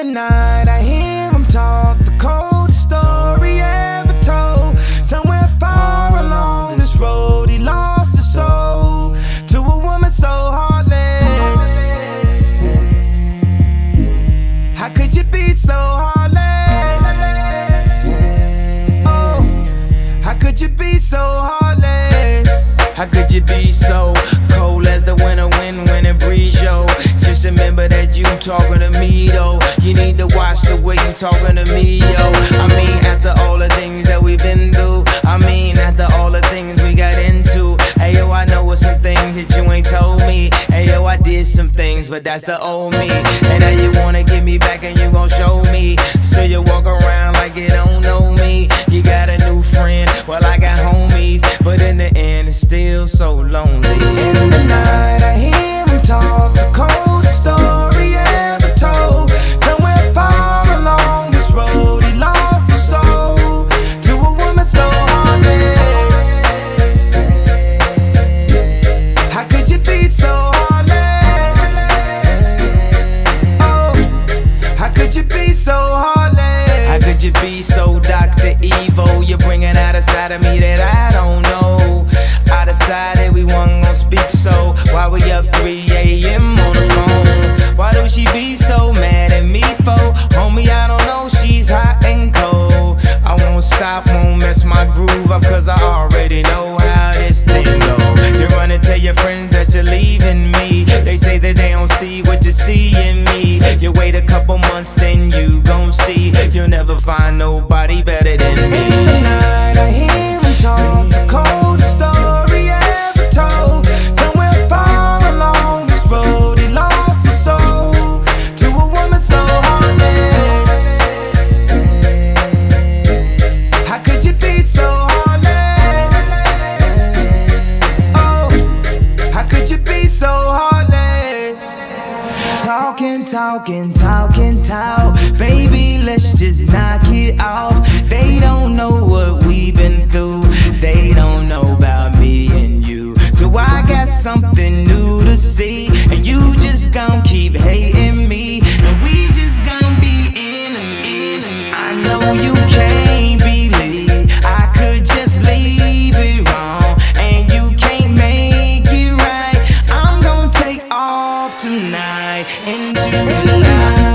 The night, I hear him talk the coldest story ever told. Somewhere far along this road, he lost his soul to a woman so heartless. How could you be so heartless? Oh, how could you be so heartless? How could you be so cold as the winter wind when it breeze, yo? Just remember that you talking to me, though. You need to watch the way you talking to me, yo. I mean, after all the things that we've been through, I mean, after all the things we got into. Hey, yo, I know what some things that you ain't told me. Hey, yo, I did some things, but that's the old me. And now you wanna get me back and you gon' show me. So you walk around like you don't know me. You got a new friend, well, I got homies. But in the end, it's still so lonely. So heartless? How could you be so Dr. Evil? You're bringing out a side of me that I don't know. I decided we weren't gonna speak, so why we up 3 a.m. on the phone? Why do she be so mad at me for? Homie, I don't know, she's hot and cold. I won't stop, won't mess my groove up, cause I already know how this thing go. You run and tell your friends that you're leaving me. They say that they don't see what you see in me. You wait a couple months, then. You'll never find nobody better than me. talking, talking, talk. Baby, let's just knock it off. They don't know what we've been through. They don't know about me and you. So I got something new to see. And you just gon' keep hating me. And we just gon' be enemies. I know you can't believe I could just leave it wrong. And you can't make it right. I'm gon' take off tonight into the night.